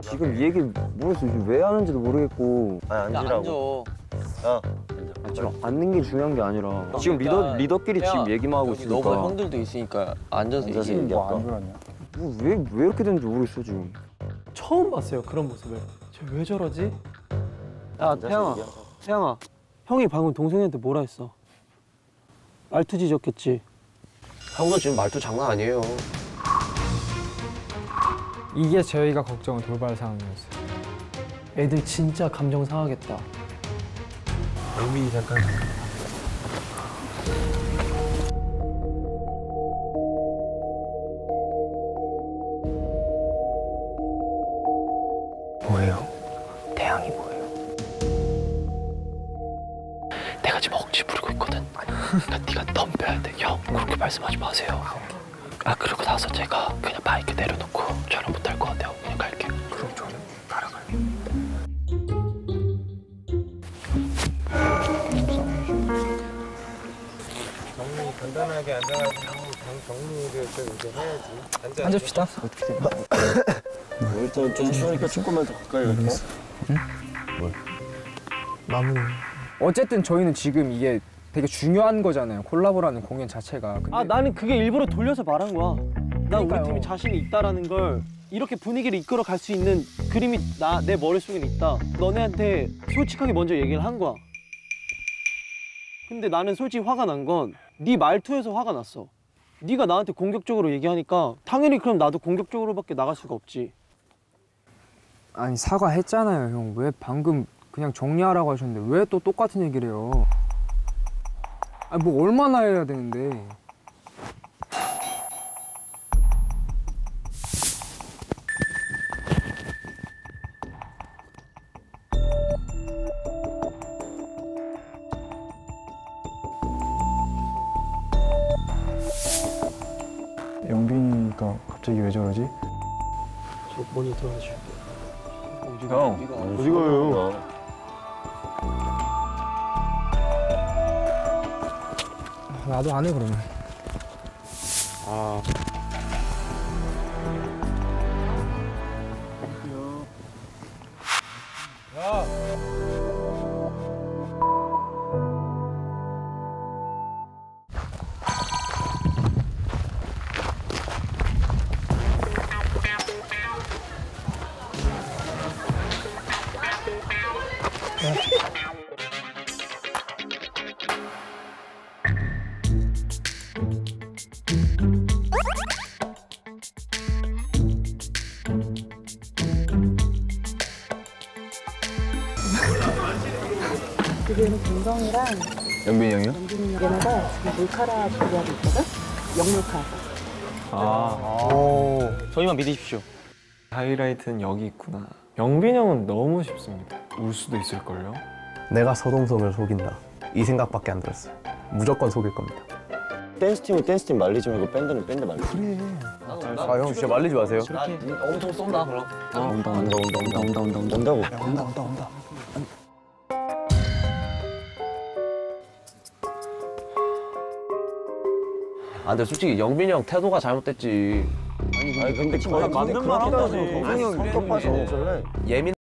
지금 이 얘기 모르겠어. 지금 왜 하는지도 모르겠고. 아니 야, 앉으라고. 앉아. 야, 지금 앉는 게 중요한 게 아니라 지금 리더 리더끼리 야, 지금 얘기만 하고 있으니까. 너가 형들도 있으니까 앉아서 앉아서 얘기해. 얘기할까? 뭐 왜, 왜 이렇게 되는지 모르겠어 지금. 처음 봤어요 그런 모습을. 쟤왜 저러지? 야 태양아. 태양아 형이 방금 동생한테 뭐라 했어? 말투 지적했지 형도 지금 말투 장난 아니에요. 이게 저희가 걱정한 돌발 상황이었어요. 애들 진짜 감정 상하겠다 영민이 잠깐. 뭐예요? 태양이 뭐예요? 지금 억지 부리고 있거든. 그러니까 네가 덤벼야 돼. 형 그렇게 말씀하지 마세요. 아 그러고 나서 제가 그냥 바이크 내려놓고 촬영 못할 것 같아요. 그냥 갈게요. 그럼 저는 따라갈게요. 앉읍시다. 일단 좀 추우니까 조금만 더 가까이 갈까? 마무리. 어쨌든 저희는 지금 이게 되게 중요한 거잖아요. 콜라보라는 공연 자체가. 아 나는 그게 일부러 돌려서 말한 거야 난 우리. 팀이 자신이 있다라는 걸 이렇게 분위기를 이끌어 갈 수 있는 그림이 나 내 머릿속에 있다 너네한테 솔직하게 먼저 얘기를 한 거야 근데 나는 솔직히 화가 난 건 네 말투에서 화가 났어 네가 나한테 공격적으로 얘기하니까 당연히 그럼 나도 공격적으로밖에 나갈 수가 없지 아니 사과했잖아요, 형. 왜 방금 그냥 정리하라고 하셨는데 왜 또 똑같은 얘기를 해요? 아니 뭐 얼마나 해야 되는데? 영빈이가 갑자기 왜 저러지? 저 모니터 해줄게 형, 어디 가요? 나도 안 해 그러면. 지금 김성이랑 연빈이 형이요? 얘네가 지금 몰카라 준비하고 있거든? 영몰카. 저희만 믿으십시오 하이라이트는 여기 있구나. 영빈 형은 너무 쉽습니다. 울 수도 있을걸요? 내가 서동성을 속인다. 이 생각밖에 안 들었어요. 무조건 속일 겁니다. 댄스팀은 댄스팀 말리지 말고 밴드는 밴드 말리지. 그래. 아형 진짜 말리지 마세요. 나 엄청 쏜다 그럼. 온다, 온다, 온다, 온다, 온다, 온다, 온다고. 온다 온다 온다. 아 근데 솔직히 영빈이 형 태도가 잘못됐지. 아니 근데 거의 맞는 말 한다고. 성격 봐서? 예민